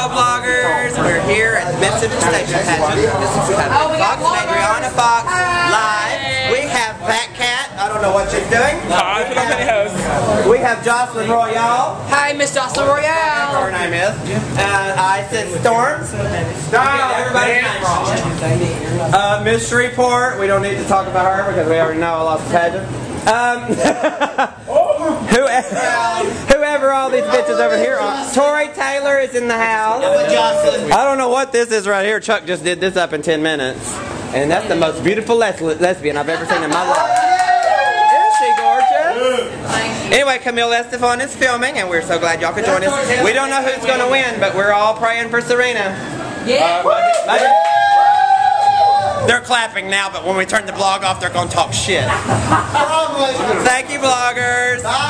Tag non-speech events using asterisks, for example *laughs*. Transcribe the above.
Hello, bloggers. We're here at the Miss Central Station pageant. Mississippi pageant. Foxx and Katarina Foxx live. We have Fat Cat. I don't know what she's doing. Hi, We have Jocelyn Royale. Hi, Miss Jocelyn Royale. Her name is. And I said Storm. Stop. Everybody's name wrong. Uh, Miss Shreveport. We don't need to talk about her because we already know I lost the pageant. Um, *laughs* whoever, *laughs* whoever all these bitches over here are. Tori Taylor is in the house. I don't know what this is right here. Chuck just did this up in 10 minutes. And that's the most beautiful les- lesbian I've ever seen in my life. Isn't she gorgeous? Anyway, Camille Estefan is filming, and we're so glad y'all could join us. We don't know who's going to win, but we're all praying for Serena. Yeah. Uh, maybe- They're clapping now, but when we turn the blog off, they're going to talk shit. *laughs* Thank you, bloggers. Bye.